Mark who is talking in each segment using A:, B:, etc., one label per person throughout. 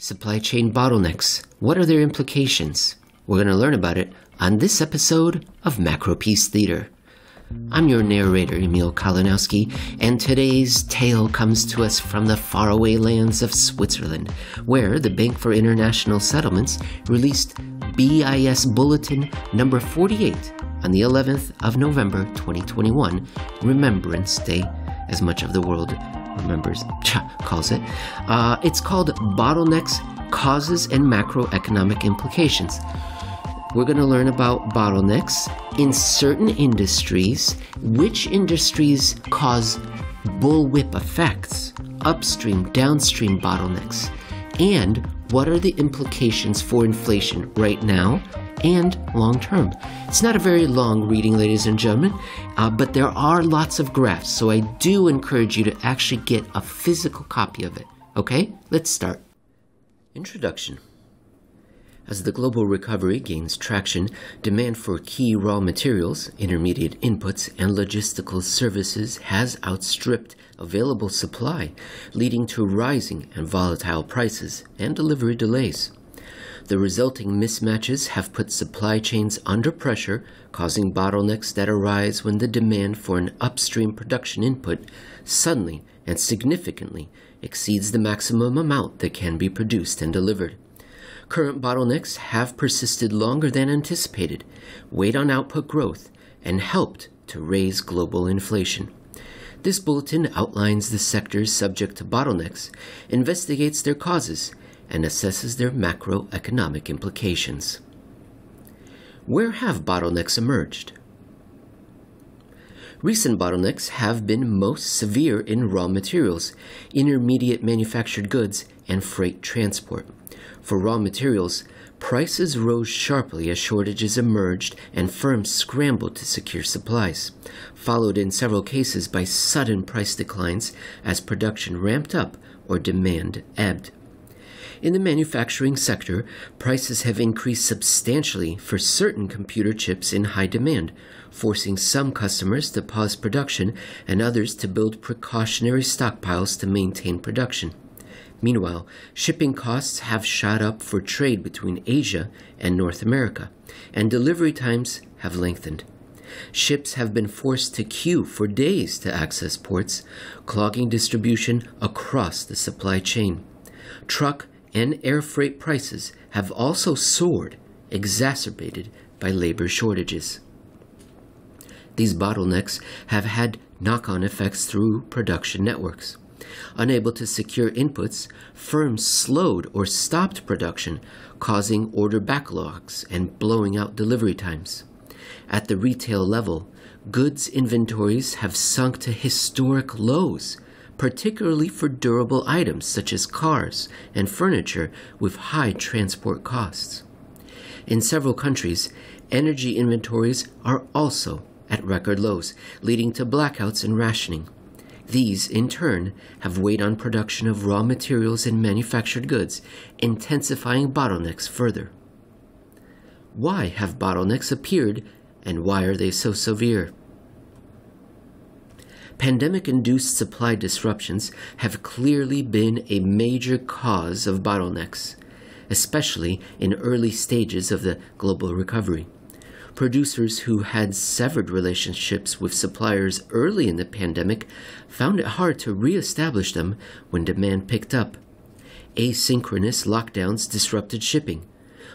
A: Supply chain bottlenecks. What are their implications? We're going to learn about it on this episode of Macropiece Theater. I'm your narrator, Emil Kalinowski, and today's tale comes to us from the faraway lands of Switzerland, where the Bank for International Settlements released BIS Bulletin number 48 on the 11th of November 2021, Remembrance Day, as much of the world remembers, calls it. Uh, it's called Bottlenecks, Causes, and Macroeconomic Implications. We're going to learn about bottlenecks in certain industries, which industries cause bullwhip effects, upstream, downstream bottlenecks, and what are the implications for inflation right now and long term. It's not a very long reading, ladies and gentlemen, uh, but there are lots of graphs, so I do encourage you to actually get a physical copy of it. Okay, let's start. Introduction. As the global recovery gains traction, demand for key raw materials, intermediate inputs, and logistical services has outstripped available supply, leading to rising and volatile prices and delivery delays. The resulting mismatches have put supply chains under pressure, causing bottlenecks that arise when the demand for an upstream production input suddenly and significantly exceeds the maximum amount that can be produced and delivered. Current bottlenecks have persisted longer than anticipated, weighed on output growth, and helped to raise global inflation. This bulletin outlines the sectors subject to bottlenecks, investigates their causes, and assesses their macroeconomic implications. Where have bottlenecks emerged? Recent bottlenecks have been most severe in raw materials, intermediate manufactured goods, and freight transport. For raw materials, prices rose sharply as shortages emerged and firms scrambled to secure supplies, followed in several cases by sudden price declines as production ramped up or demand ebbed. In the manufacturing sector, prices have increased substantially for certain computer chips in high demand, forcing some customers to pause production and others to build precautionary stockpiles to maintain production. Meanwhile, shipping costs have shot up for trade between Asia and North America, and delivery times have lengthened. Ships have been forced to queue for days to access ports, clogging distribution across the supply chain. Truck and air freight prices have also soared, exacerbated by labor shortages. These bottlenecks have had knock on effects through production networks. Unable to secure inputs, firms slowed or stopped production, causing order backlogs and blowing out delivery times. At the retail level, goods inventories have sunk to historic lows, particularly for durable items such as cars and furniture with high transport costs. In several countries, energy inventories are also at record lows, leading to blackouts and rationing. These, in turn, have weighed on production of raw materials and manufactured goods, intensifying bottlenecks further. Why have bottlenecks appeared, and why are they so severe? Pandemic induced supply disruptions have clearly been a major cause of bottlenecks, especially in early stages of the global recovery. Producers who had severed relationships with suppliers early in the pandemic found it hard to reestablish them when demand picked up. Asynchronous lockdowns disrupted shipping,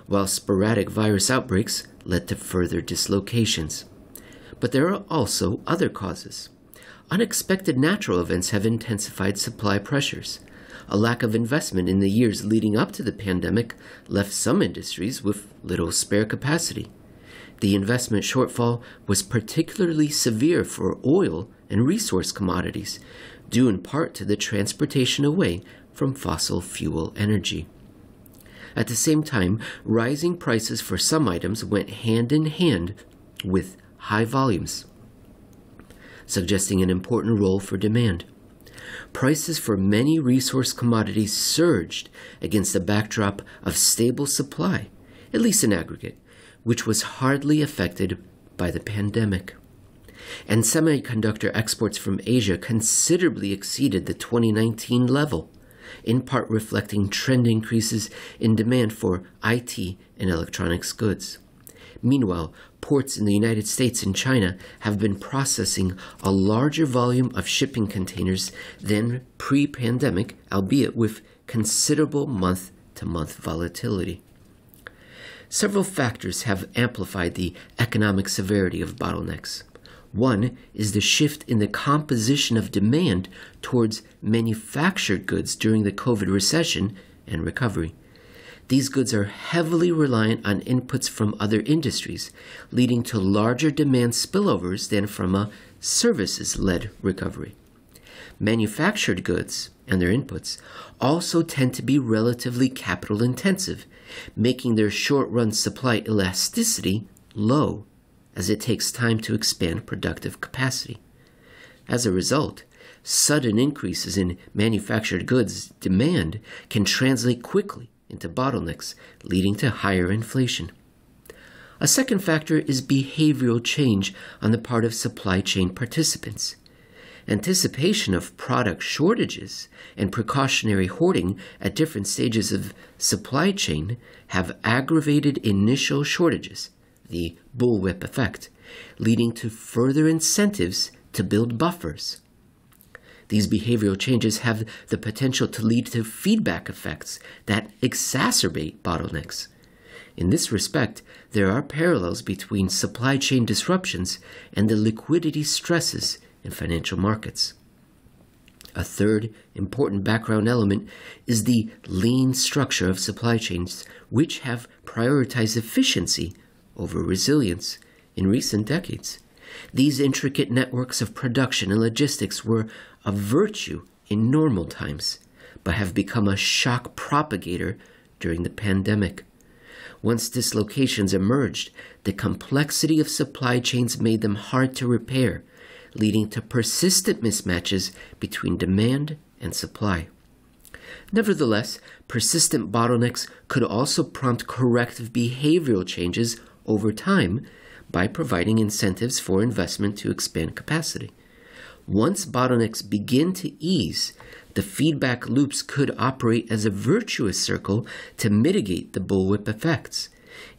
A: while sporadic virus outbreaks led to further dislocations. But there are also other causes. Unexpected natural events have intensified supply pressures. A lack of investment in the years leading up to the pandemic left some industries with little spare capacity. The investment shortfall was particularly severe for oil and resource commodities, due in part to the transportation away from fossil fuel energy. At the same time, rising prices for some items went hand in hand with high volumes suggesting an important role for demand. Prices for many resource commodities surged against a backdrop of stable supply, at least in aggregate, which was hardly affected by the pandemic. And semiconductor exports from Asia considerably exceeded the 2019 level. in part reflecting trend increases in demand for IT and electronics goods. Meanwhile, ports in the United States and China have been processing a larger volume of shipping containers than pre pandemic, albeit with considerable month to month volatility. Several factors have amplified the economic severity of bottlenecks. One is the shift in the composition of demand towards manufactured goods during the COVID recession and recovery. These goods are heavily reliant on inputs from other industries, leading to larger demand spillovers than from a services led recovery. Manufactured goods and their inputs also tend to be relatively capital intensive, making their short run supply elasticity low, as it takes time to expand productive capacity. As a result, sudden increases in manufactured goods demand can translate quickly into bottlenecks, leading to higher inflation. A second factor is behavioral change on the part of supply chain participants. Anticipation of product shortages and precautionary hoarding at different stages of supply chain have aggravated initial shortages, the bullwhip effect, leading to further incentives to build buffers. These behavioral changes have the potential to lead to feedback effects that exacerbate bottlenecks. In this respect, there are parallels between supply chain disruptions and the liquidity stresses in financial markets. A third important background element is the lean structure of supply chains, which have prioritized efficiency over resilience in recent decades. These intricate networks of production and logistics were a virtue in normal times, but have become a shock propagator during the pandemic. Once dislocations emerged, the complexity of supply chains made them hard to repair, leading to persistent mismatches between demand and supply. Nevertheless, persistent bottlenecks could also prompt corrective behavioral changes over time by providing incentives for investment to expand capacity. Once bottlenecks begin to ease, the feedback loops could operate as a virtuous circle to mitigate the bullwhip effects.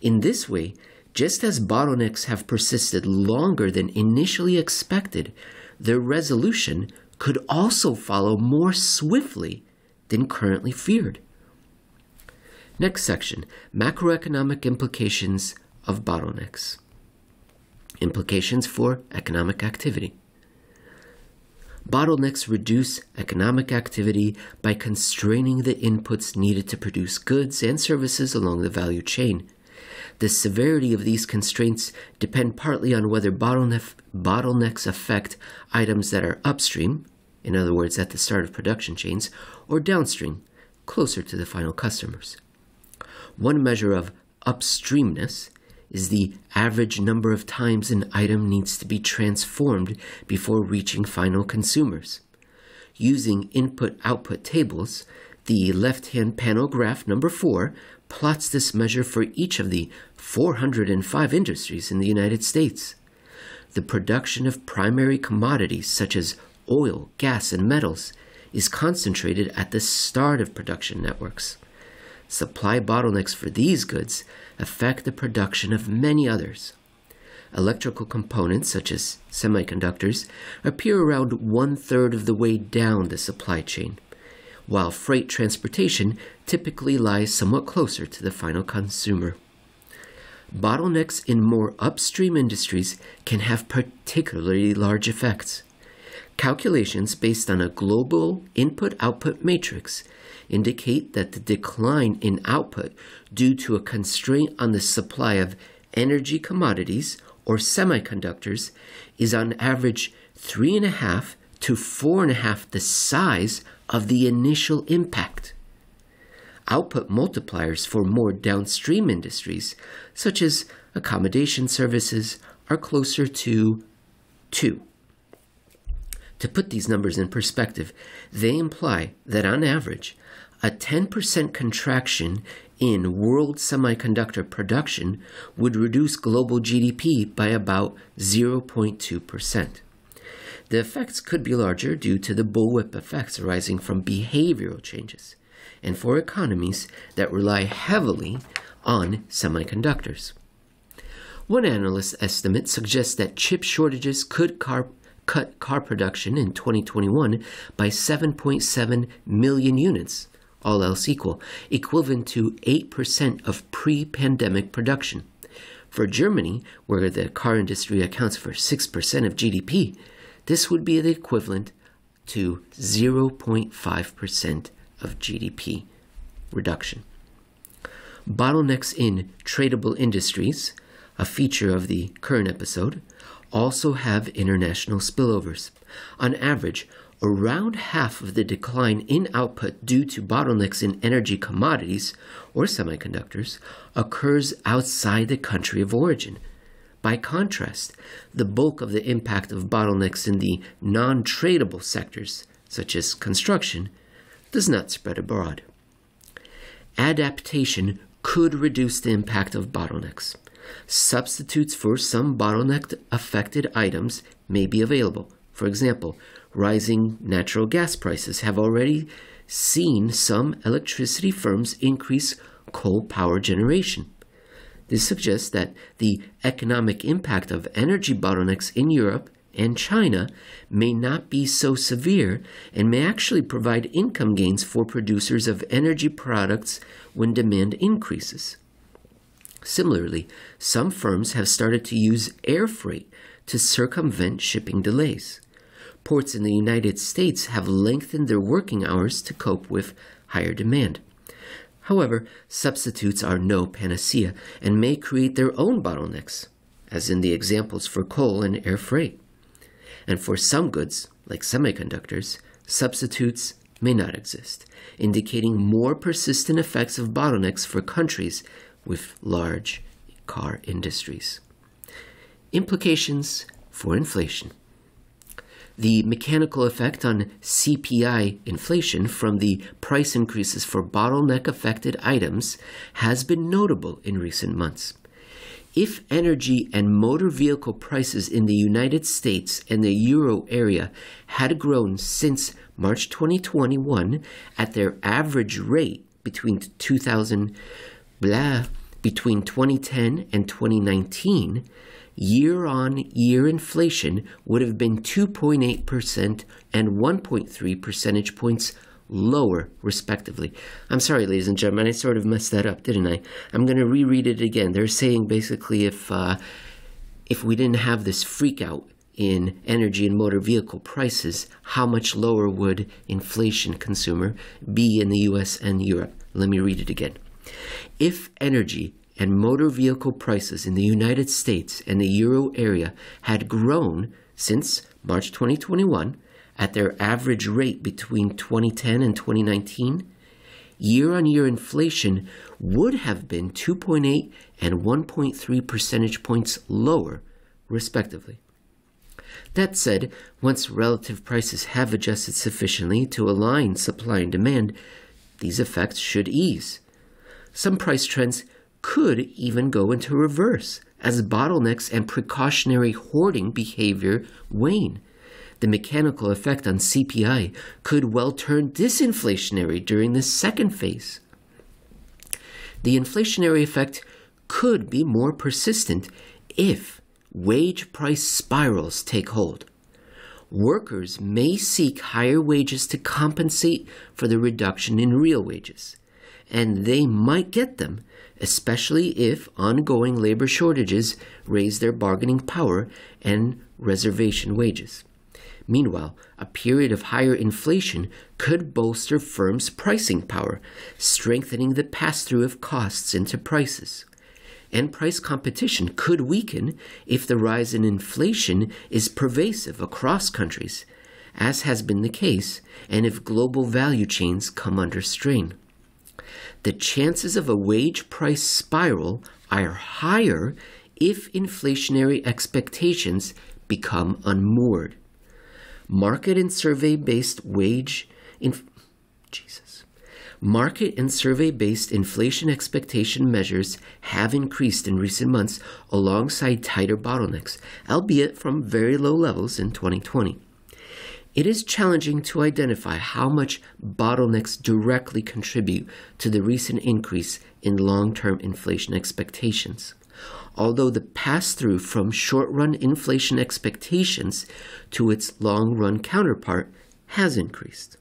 A: In this way, just as bottlenecks have persisted longer than initially expected, their resolution could also follow more swiftly than currently feared. Next section macroeconomic implications of bottlenecks. Implications for economic activity. Bottlenecks reduce economic activity by constraining the inputs needed to produce goods and services along the value chain. The severity of these constraints depend partly on whether bottlenecks affect items that are upstream, in other words, at the start of production chains, or downstream, closer to the final customers. One measure of upstreamness is the average number of times an item needs to be transformed before reaching final consumers. Using input output tables, the left hand panel graph number 4 plots this measure for each of the 405 industries in the United States. The production of primary commodities such as oil, gas, and metals is concentrated at the start of production networks. Supply bottlenecks for these goods affect the production of many others. Electrical components, such as semiconductors, appear around one third of the way down the supply chain, while freight transportation typically lies somewhat closer to the final consumer. Bottlenecks in more upstream industries can have particularly large effects. Calculations based on a global input output matrix indicate that the decline in output due to a constraint on the supply of energy commodities or semiconductors is on average three and a half to four and a half the size of the initial impact. Output multipliers for more downstream industries, such as accommodation services, are closer to 2. To put these numbers in perspective, they imply that on average, a 10% contraction in world semiconductor production would reduce global GDP by about 0.2%. The effects could be larger due to the bullwhip effects arising from behavioral changes, and for economies that rely heavily on semiconductors. One analyst estimate suggests that chip shortages could car- cut car production in 2021 by 7.7 million units, all else equal, equivalent to 8% of pre pandemic production. For Germany, where the car industry accounts for 6% of GDP, this would be the equivalent to 0.5% of GDP reduction. Bottlenecks in tradable industries, a feature of the current episode, also have international spillovers. On average, around half of the decline in output due to bottlenecks in energy commodities or semiconductors occurs outside the country of origin. By contrast, the bulk of the impact of bottlenecks in the non tradable sectors, such as construction, does not spread abroad. Adaptation could reduce the impact of bottlenecks. Substitutes for some bottleneck affected items may be available. For example, rising natural gas prices have already seen some electricity firms increase coal power generation. This suggests that the economic impact of energy bottlenecks in Europe and China may not be so severe and may actually provide income gains for producers of energy products when demand increases. Similarly, some firms have started to use air freight to circumvent shipping delays. Ports in the United States have lengthened their working hours to cope with higher demand. However, substitutes are no panacea and may create their own bottlenecks, as in the examples for coal and air freight. And for some goods, like semiconductors, substitutes may not exist, indicating more persistent effects of bottlenecks for countries with large car industries. Implications for inflation. The mechanical effect on CPI inflation from the price increases for bottleneck affected items has been notable in recent months. If energy and motor vehicle prices in the United States and the euro area had grown since March 2021 at their average rate between 2000 blah between 2010 and 2019, year on year inflation would have been 2.8% and 1.3 percentage points lower, respectively. I'm sorry, ladies and gentlemen, I sort of messed that up, didn't I? I'm going to reread it again. They're saying basically if uh, if we didn't have this freak out in energy and motor vehicle prices, how much lower would inflation consumer be in the US and Europe? Let me read it again. If energy and motor vehicle prices in the United States and the euro area had grown since March 2021 at their average rate between 2010 and 2019, year on year inflation would have been 2.8 and 1.3 percentage points lower, respectively. That said, once relative prices have adjusted sufficiently to align supply and demand, these effects should ease. Some price trends could even go into reverse as bottlenecks and precautionary hoarding behavior wane. The mechanical effect on CPI could well turn disinflationary during the second phase. The inflationary effect could be more persistent if wage price spirals take hold. Workers may seek higher wages to compensate for the reduction in real wages, and they might get them especially if ongoing labor shortages raise their bargaining power and reservation wages. Meanwhile, a period of higher inflation could bolster firms' pricing power, strengthening the pass through of costs into prices. And price competition could weaken if the rise in inflation is pervasive across countries, as has been the case, and if global value chains come under strain the chances of a wage price spiral are higher if inflationary expectations become unmoored. Market and survey based wage inf- Jesus. Market and survey based inflation expectation measures have increased in recent months alongside tighter bottlenecks, albeit from very low levels in 2020. It is challenging to identify how much bottlenecks directly contribute to the recent increase in long term inflation expectations. Although the pass through from short run inflation expectations to its long run counterpart has increased.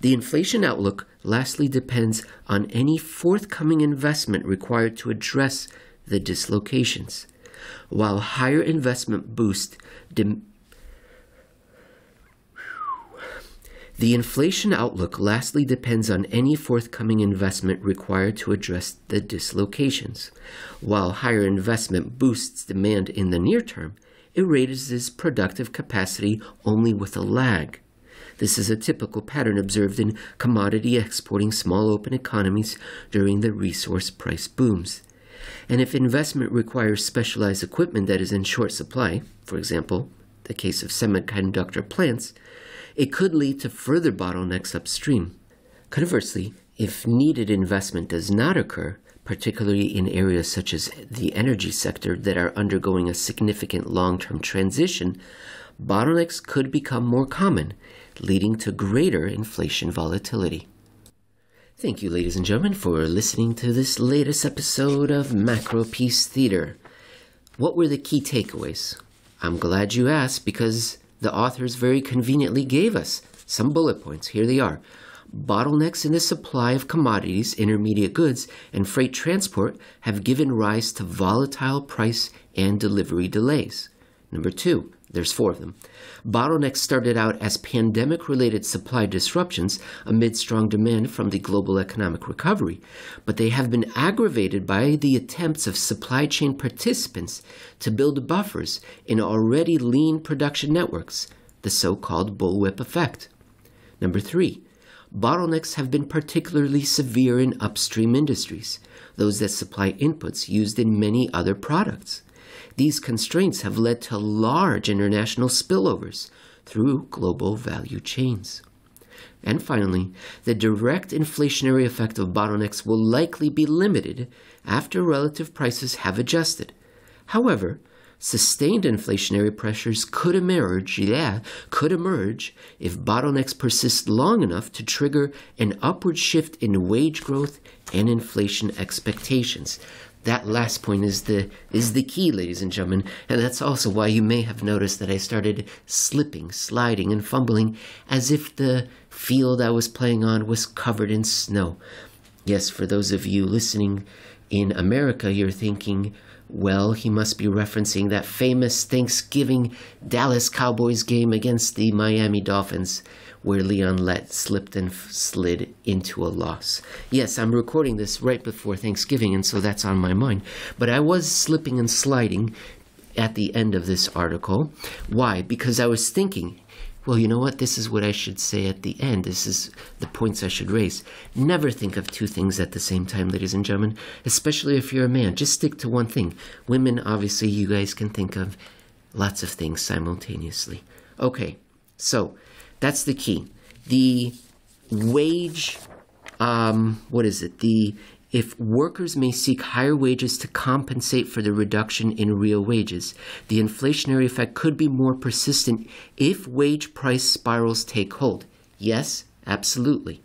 A: The inflation outlook lastly depends on any forthcoming investment required to address the dislocations. While higher investment boosts dem- The inflation outlook lastly depends on any forthcoming investment required to address the dislocations. While higher investment boosts demand in the near term, it raises productive capacity only with a lag. This is a typical pattern observed in commodity exporting small open economies during the resource price booms. And if investment requires specialized equipment that is in short supply, for example, the case of semiconductor plants, it could lead to further bottlenecks upstream. Conversely, if needed investment does not occur, particularly in areas such as the energy sector that are undergoing a significant long term transition, bottlenecks could become more common, leading to greater inflation volatility. Thank you, ladies and gentlemen, for listening to this latest episode of Macropiece Theater. What were the key takeaways? I'm glad you asked because the authors very conveniently gave us some bullet points. Here they are. Bottlenecks in the supply of commodities, intermediate goods, and freight transport have given rise to volatile price and delivery delays. Number two, there's four of them. Bottlenecks started out as pandemic related supply disruptions amid strong demand from the global economic recovery, but they have been aggravated by the attempts of supply chain participants to build buffers in already lean production networks, the so called bullwhip effect. Number three, bottlenecks have been particularly severe in upstream industries, those that supply inputs used in many other products. These constraints have led to large international spillovers through global value chains. And finally, the direct inflationary effect of bottlenecks will likely be limited after relative prices have adjusted. However, sustained inflationary pressures could emerge, yeah, could emerge if bottlenecks persist long enough to trigger an upward shift in wage growth and inflation expectations. That last point is the is the key, ladies and gentlemen, and that's also why you may have noticed that I started slipping, sliding, and fumbling as if the field I was playing on was covered in snow. Yes, for those of you listening in America, you're thinking, well, he must be referencing that famous Thanksgiving Dallas Cowboys game against the Miami Dolphins where Leon Lett slipped and slid into a loss. Yes, I'm recording this right before Thanksgiving, and so that's on my mind. But I was slipping and sliding at the end of this article. Why? Because I was thinking, well, you know what? This is what I should say at the end. This is the points I should raise. Never think of two things at the same time, ladies and gentlemen, especially if you're a man. Just stick to one thing. Women, obviously, you guys can think of lots of things simultaneously. Okay, so that's the key. The wage, um, what is it? The if workers may seek higher wages to compensate for the reduction in real wages, the inflationary effect could be more persistent if wage price spirals take hold. Yes, absolutely.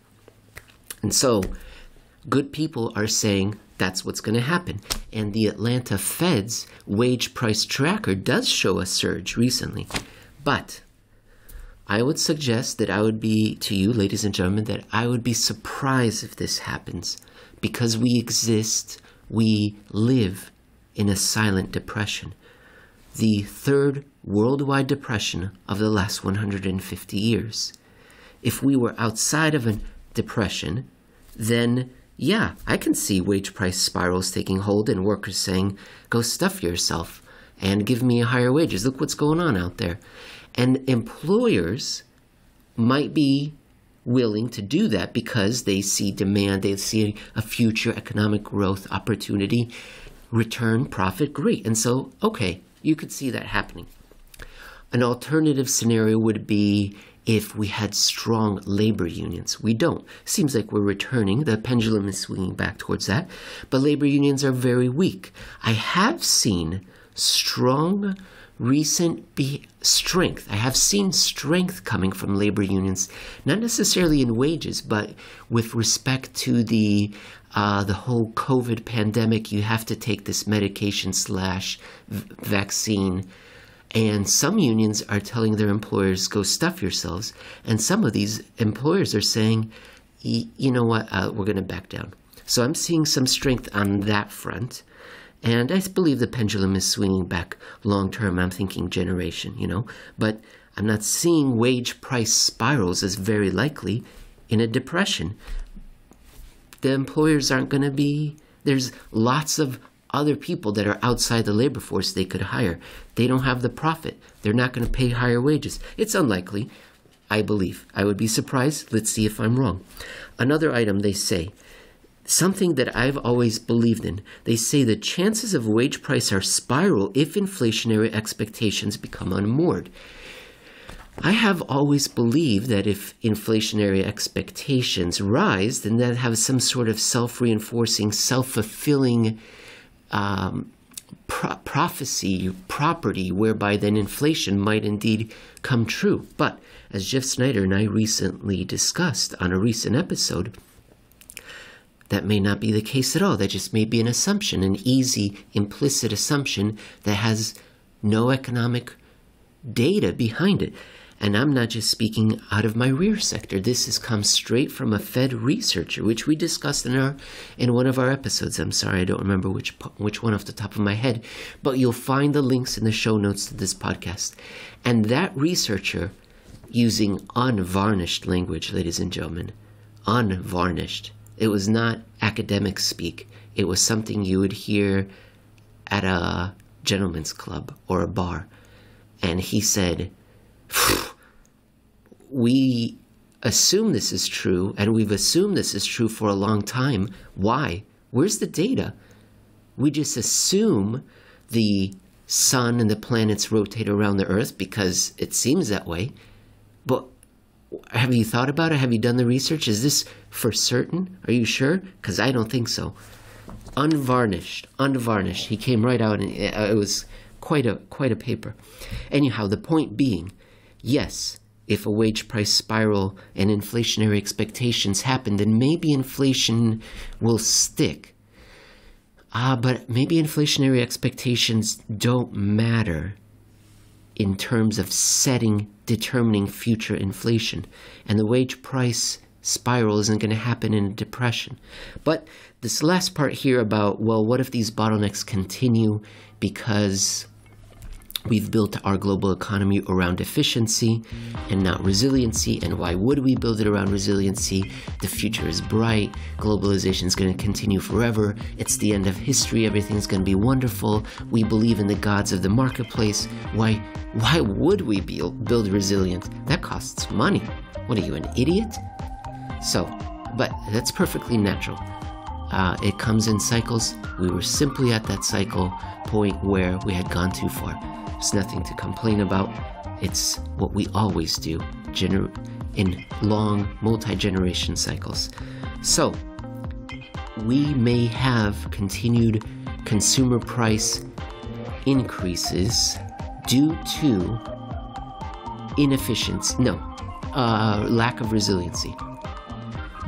A: And so, good people are saying that's what's going to happen. And the Atlanta Fed's wage price tracker does show a surge recently. But I would suggest that I would be, to you, ladies and gentlemen, that I would be surprised if this happens because we exist, we live in a silent depression. The third worldwide depression of the last 150 years. If we were outside of a depression, then yeah, I can see wage price spirals taking hold and workers saying, go stuff yourself and give me higher wages. Look what's going on out there. And employers might be willing to do that because they see demand, they see a future economic growth opportunity, return profit, great. And so, okay, you could see that happening. An alternative scenario would be if we had strong labor unions. We don't. Seems like we're returning. The pendulum is swinging back towards that. But labor unions are very weak. I have seen strong recent be- strength. I have seen strength coming from labor unions, not necessarily in wages, but with respect to the uh, the whole COVID pandemic. You have to take this medication slash v- vaccine. And some unions are telling their employers, go stuff yourselves. And some of these employers are saying, you know what, uh, we're going to back down. So I'm seeing some strength on that front. And I believe the pendulum is swinging back long term. I'm thinking generation, you know. But I'm not seeing wage price spirals as very likely in a depression. The employers aren't going to be, there's lots of other people that are outside the labor force they could hire. They don't have the profit. They're not going to pay higher wages. It's unlikely, I believe. I would be surprised. Let's see if I'm wrong. Another item they say something that I've always believed in. They say the chances of wage price are spiral if inflationary expectations become unmoored. I have always believed that if inflationary expectations rise, then that has some sort of self reinforcing, self fulfilling um, pro- prophecy, property, whereby then inflation might indeed come true. But as Jeff Snider and I recently discussed on a recent episode, that may not be the case at all. That just may be an assumption, an easy, implicit assumption that has no economic data behind it. And I'm not just speaking out of my rear sector. This has come straight from a Fed researcher, which we discussed in our in one of our episodes. I'm sorry, I don't remember which which one off the top of my head, but you'll find the links in the show notes to this podcast. And that researcher, using unvarnished language, ladies and gentlemen, unvarnished, it was not academic speak. It was something you would hear at a gentleman's club or a bar. And he said, We assume this is true, and we've assumed this is true for a long time. Why? Where's the data? We just assume the sun and the planets rotate around the earth because it seems that way. But have you thought about it? Have you done the research? Is this for certain? Are you sure? Because I don't think so. Unvarnished, unvarnished. He came right out, and it was quite a quite a paper. Anyhow, the point being, yes, if a wage price spiral and inflationary expectations happen, then maybe inflation will stick. Ah, uh, but maybe inflationary expectations don't matter in terms of setting, determining future inflation. And the wage price spiral isn't going to happen in a depression. But this last part here about, well, what if these bottlenecks continue because We've built our global economy around efficiency and not resiliency. And why would we build it around resiliency? The future is bright. Globalization is going to continue forever. It's the end of history. Everything's going to be wonderful. We believe in the gods of the marketplace. Why? Why would we build resilience? That costs money. What are you, an idiot? So, but that's perfectly natural. Uh, it comes in cycles. We were simply at that cycle point where we had gone too far. It's nothing to complain about. It's what we always do gener- in long multi generation cycles. So, we may have continued consumer price increases due to inefficiency, no, uh, lack of resiliency.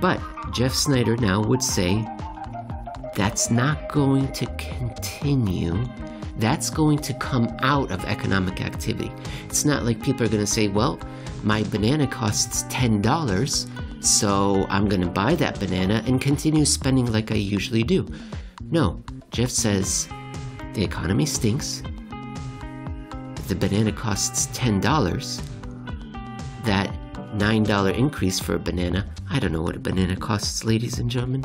A: But Jeff Snider now would say that's not going to continue that's going to come out of economic activity. It's not like people are going to say, well, my banana costs $10, so I'm going to buy that banana and continue spending like I usually do. No, Jeff says the economy stinks. The banana costs $10. That $9 increase for a banana, I don't know what a banana costs, ladies and gentlemen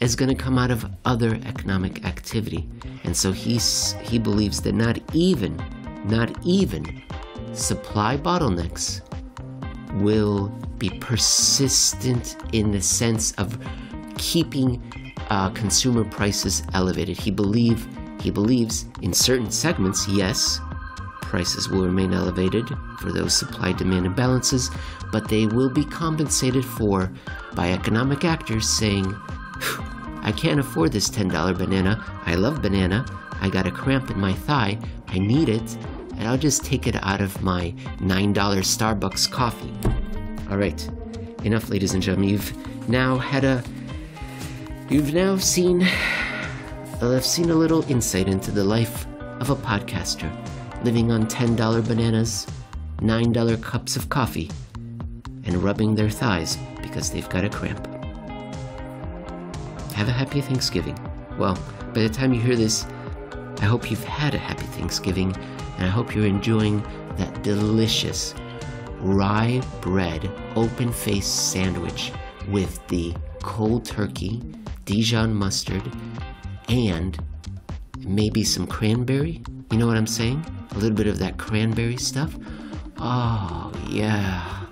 A: is going to come out of other economic activity. And so he's, he believes that not even, not even supply bottlenecks will be persistent in the sense of keeping uh, consumer prices elevated. He believe he believes in certain segments, yes, prices will remain elevated for those supply demand imbalances, but they will be compensated for by economic actors saying, I can't afford this $10 banana. I love banana. I got a cramp in my thigh. I need it. and I'll just take it out of my $9 Starbucks coffee. All right, enough, ladies and gentlemen. You've now had a. You've now seen. I've seen a little insight into the life of a podcaster living on $10 bananas, $9 cups of coffee, and rubbing their thighs because they've got a cramp. Have a happy Thanksgiving. Well, by the time you hear this, I hope you've had a happy Thanksgiving, and I hope you're enjoying that delicious rye bread open faced sandwich with the cold turkey, Dijon mustard, and maybe some cranberry. You know what I'm saying? A little bit of that cranberry stuff. Oh, yeah.